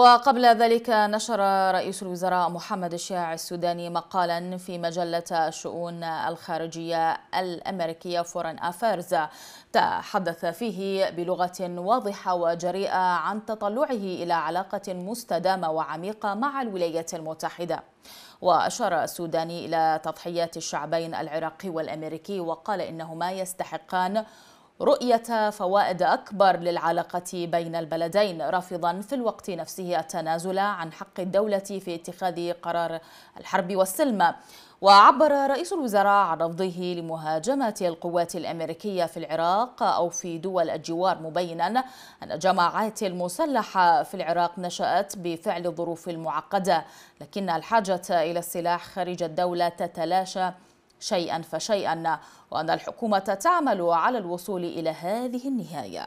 وقبل ذلك نشر رئيس الوزراء محمد الشياع السوداني مقالا في مجلة الشؤون الخارجية الأمريكية Foreign Affairs تحدث فيه بلغة واضحة وجريئة عن تطلعه إلى علاقة مستدامة وعميقة مع الولايات المتحدة. وأشار السوداني إلى تضحيات الشعبين العراقي والأمريكي وقال إنهما يستحقان رؤية فوائد أكبر للعلاقة بين البلدين رافضا في الوقت نفسه التنازل عن حق الدولة في اتخاذ قرار الحرب والسلم. وعبر رئيس الوزراء عن رفضه لمهاجمة القوات الأمريكية في العراق أو في دول الجوار مبينا أن الجماعات المسلحة في العراق نشأت بفعل الظروف المعقدة لكن الحاجة إلى السلاح خارج الدولة تتلاشى شيئا فشيئا وأن الحكومة تعمل على الوصول إلى هذه النهاية.